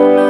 Oh.